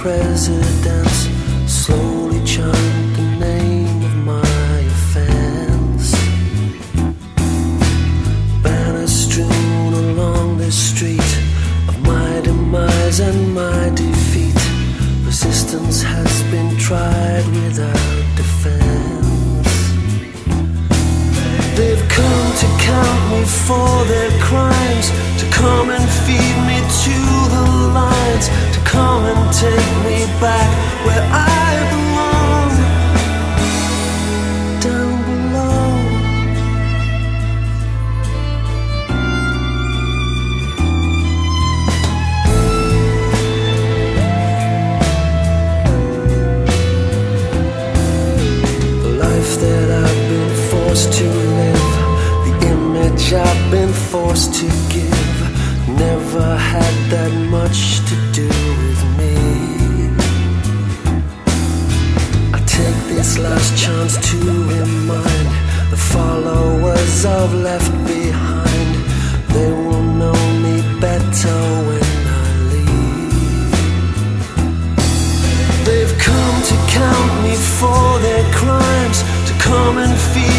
presidents slowly chant the name of my offense. Banners strewn along the street of my demise and my defeat. Resistance has been tried without defense. They've come to count me for their crimes, to come and feed me to the to come and take me back where I belong. Down below. The life that I've been forced to live, the image I've been forced to give, never had that much to do last chance to remind the followers I've left behind. They will know me better when I leave. They've come to count me for their crimes, to come and feel.